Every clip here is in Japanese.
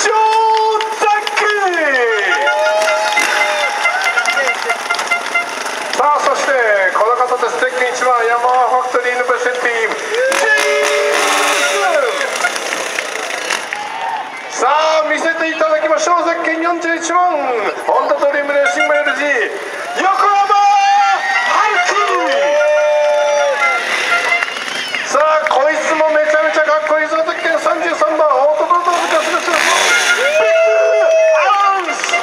さあそしてこの方ですゼッケン1番ヤマハファクトリーのベセンティームさあ見せていただきましょうゼッケン41番ホンダドリームレーシング LG 横浜春樹さあこいつもめちゃめちゃかっこいいぞ。ゼッケン33番オートドドズカスレスビッグアウンス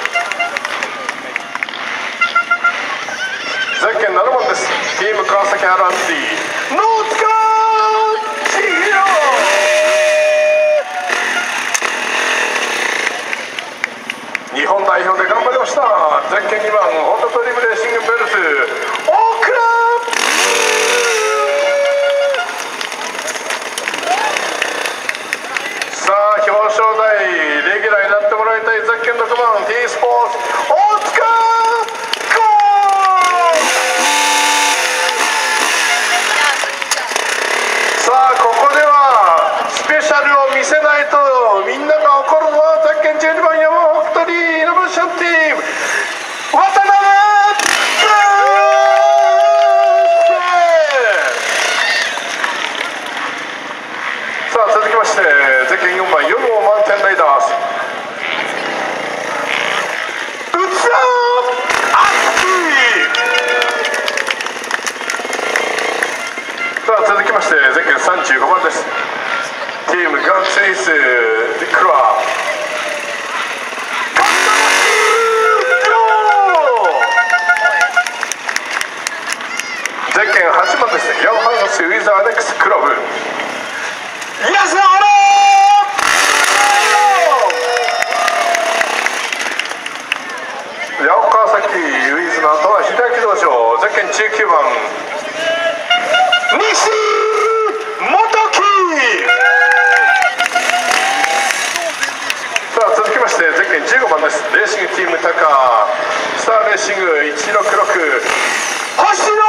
ゼッケン7番ですチーム川崎ハランディノーツカー千尋日本代表で頑張りましたゼッケン2番ホンダドリームレーシングベルス大倉さあ表彰台レギュラーになってもらいたいゼッケン6番 T スポーツ大塚ゴーさあここではスペシャルを見せないとみんなが怒るぞゼッケン12番山北斗リイノベーションチーム渡辺さあ続きましてゼッケン4番4号満点ライダース内田さあ続きましてゼッケン35番です。チームガンツリースディクラーッケン8番ですヤマハのスウィザーネックスクラブイエスオー八川崎ウィズの後は秀明道場ゼッケン19番西元木さあ続きましてゼッケン15番ですレーシングチームタカスターレーシング166星野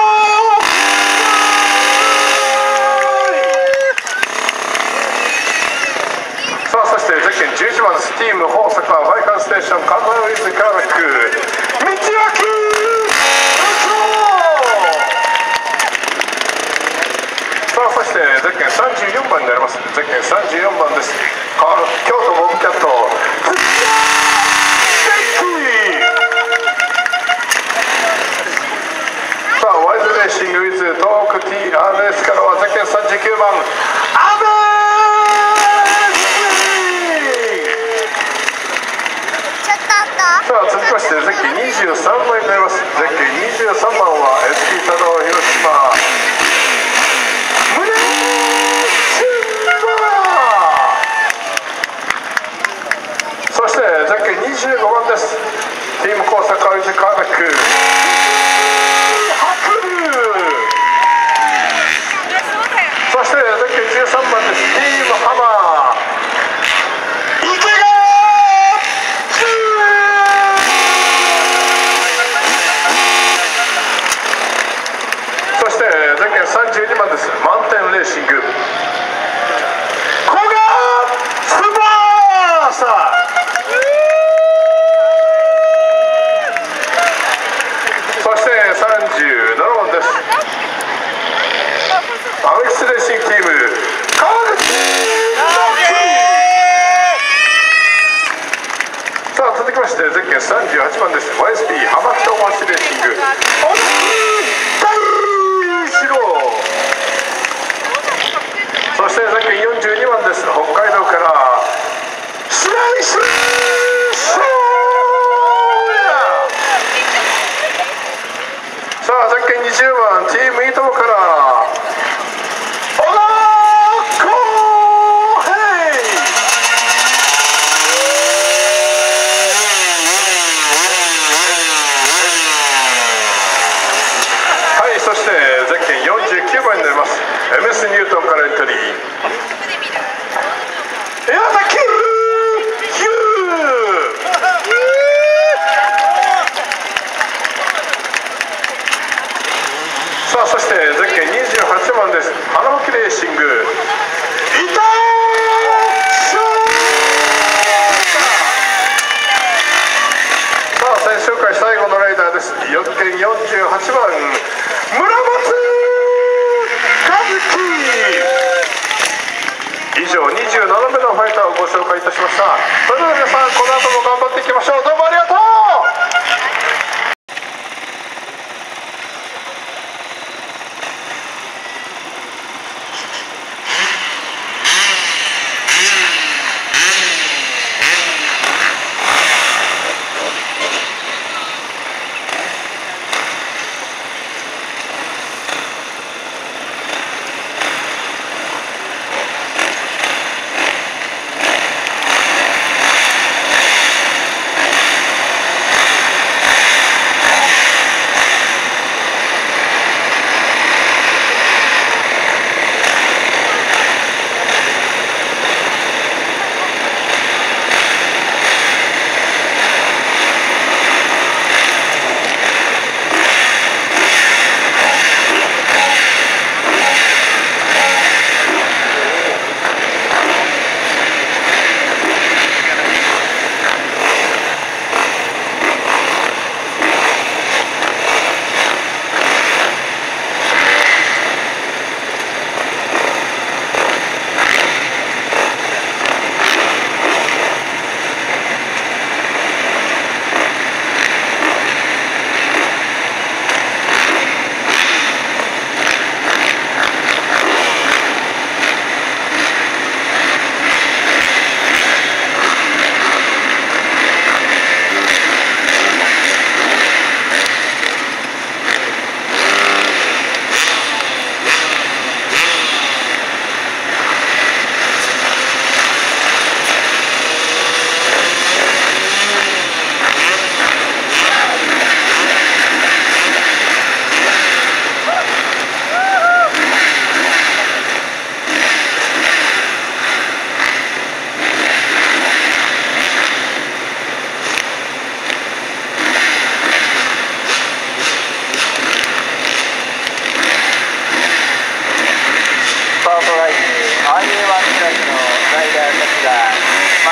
さあそしてゼッケン11番スティーム大阪バイカーステーションカンバーウィズガーラック道脇さあそしてゼッケン34番になります。ゼッケン34番です。京都ボブキャット土屋さあワイズレーシングウィズトーク TRS からはゼッケン39番阿部さあ続きましてゼッケン23番になります。ゼッケン23番は SP 佐野広島そしてゼッケン25番です。チーム工作ウィズ。カーナックハクルそしてゼッケン13番ですチームハマー池川そしてゼッケン32番ですマウンテンレーシング古賀翼そして37番ですアメックスレーシングチーム川口さあ続きましてゼッケン38番です YSP 浜北大橋レーシング小田大志郎そしてゼッケン42番です北海道から白石翔也さあゼッケン20番チームいともから小田康平はいそしてゼッケン49番になります。MS ニュートンからエントリー。山崎さあそしてゼッケン28番です。花巻レーシング伊藤翔4県48番村松和樹以上27名のファイターをご紹介いたしました。それでは皆さんこの後も頑張っていきましょう。どうもありがとう。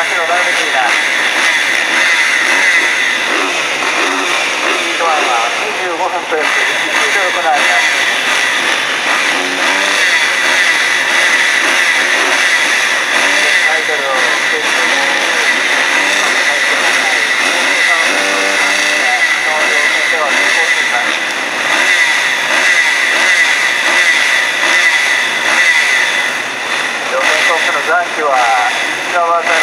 真っ白並べていますスピードアンは25分ペースで1周で行われますタイトルを決定に入ってください能力では成功しています予選トップの残機は内側から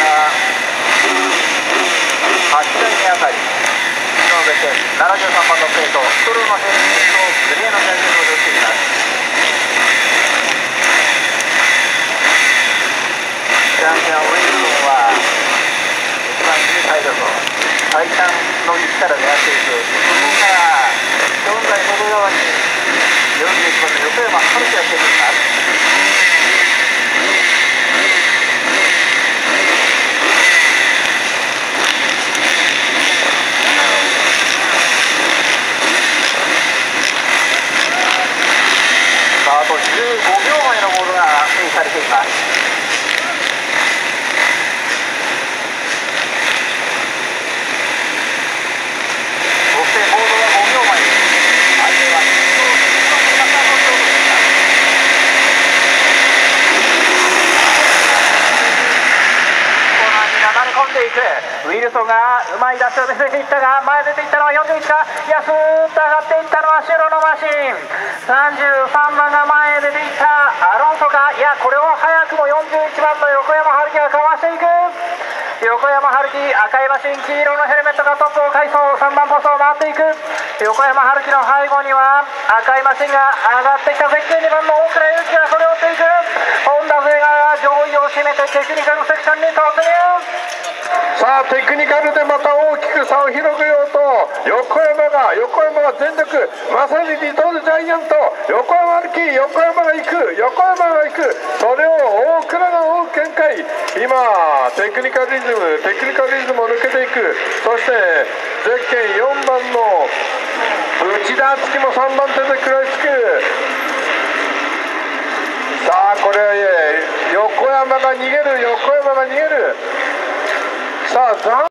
8台目あたりのべて73番のプレートストローのヘルメットをグレーのジャケットをしていますチャンピオンウィルソンは一番小さいだと最短の位置から狙っていくそこから4台外側に41番の横山春樹が出ていますさああと15秒前のボールがプレイされていますそしてボールは5秒前です相手は高野翔でしたコーナーに流れ込んでいくウィルソンがうまい出しを見せていったが前出ていったのは41か。安っと上がっていったのは白のマシン。33番が前へ出ていった。アロンソか。いやこれを早くも41番の横山春樹がかわしていく。横山春樹赤いマシン黄色のヘルメットがトップを回走。3番ポストを回っていく。横山春樹の背後には赤いマシンが上がってきた絶景2番の大倉祐希がそれを追いていく。本田末が上位を占めてテクニカルセクションに突入。さあテクニカルでまた大きく差を広げようと横山が横山が全力まさにリトルジャイアント。横山歩き横山が行く横山が行く。それを大倉が追う展開。今テクニカルリズムテクニカルリズムを抜けていく。そしてゼッケン4番の内田敦樹も3番手で食らいつく。さあこれは横山が逃げる横山が逃げる。さあ